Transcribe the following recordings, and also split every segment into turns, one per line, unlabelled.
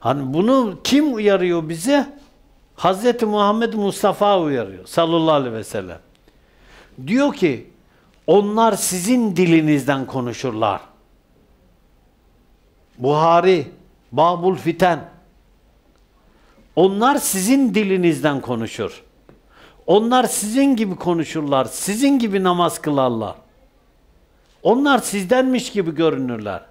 Hani bunu kim uyarıyor bize? Hazreti Muhammed Mustafa uyarıyor sallallahu aleyhi ve sellem. Diyor ki onlar sizin dilinizden konuşurlar. Buhari, Babul Fiten. Onlar sizin dilinizden konuşur. Onlar sizin gibi konuşurlar, sizin gibi namaz kılarlar. Onlar sizdenmiş gibi görünürler.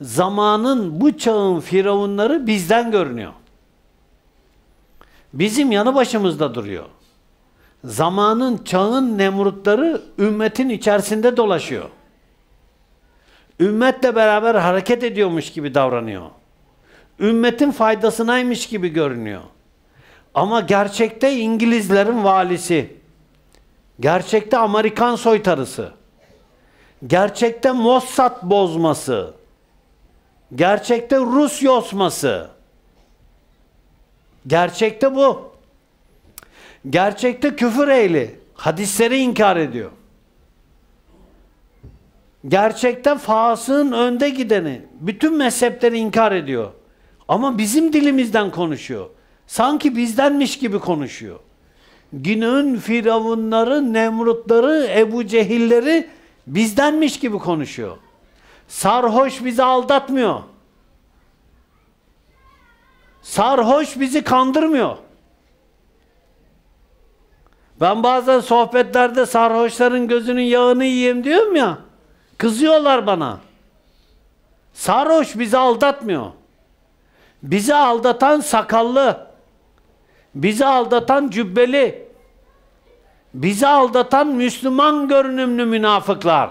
Zamanın bu çağın firavunları bizden görünüyor. Bizim yanı başımızda duruyor. Zamanın çağın nemrutları ümmetin içerisinde dolaşıyor. Ümmetle beraber hareket ediyormuş gibi davranıyor. Ümmetin faydasınaymış gibi görünüyor. Ama gerçekte İngilizlerin valisi, gerçekte Amerikan soytarısı, gerçekte Mossad bozması, gerçekte Rus yosması, gerçekte bu. Gerçekte küfür ehli, hadisleri inkar ediyor. Gerçekte fasığın önde gideni, bütün mezhepleri inkar ediyor. Ama bizim dilimizden konuşuyor. Sanki bizdenmiş gibi konuşuyor. Günün firavunları, nemrutları, Ebu Cehilleri bizdenmiş gibi konuşuyor. Sarhoş bizi aldatmıyor. Sarhoş bizi kandırmıyor. Ben bazen sohbetlerde sarhoşların gözünün yağını yiyeyim diyorum ya. Kızıyorlar bana. Sarhoş bizi aldatmıyor. Bizi aldatan sakallı. Bizi aldatan cübbeli. Bizi aldatan Müslüman görünümlü münafıklar.